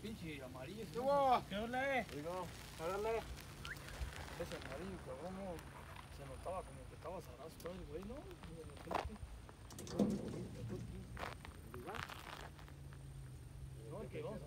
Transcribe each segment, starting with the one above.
pinche amarillo. ¿Qué hubo? ¿Qué onda. Eh? Digo, árale. Ese amarillo, cabrón, no. se notaba como que estaba zarazo todo el güey, ¿no?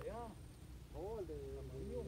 Allá. No, el de amarillo.